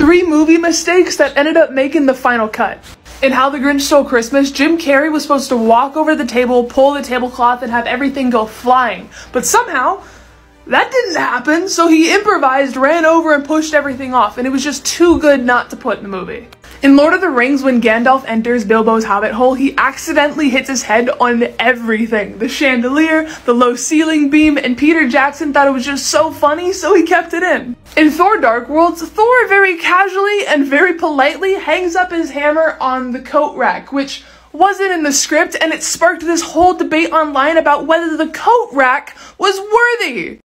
Three movie mistakes that ended up making the final cut. In How the Grinch Stole Christmas, Jim Carrey was supposed to walk over the table, pull the tablecloth, and have everything go flying. But somehow, that didn't happen, so he improvised, ran over, and pushed everything off, and it was just too good not to put in the movie. In Lord of the Rings, when Gandalf enters Bilbo's hobbit hole, he accidentally hits his head on everything. The chandelier, the low ceiling beam, and Peter Jackson thought it was just so funny, so he kept it in. In Thor Dark Worlds, Thor very casually and very politely hangs up his hammer on the coat rack, which wasn't in the script, and it sparked this whole debate online about whether the coat rack was worthy.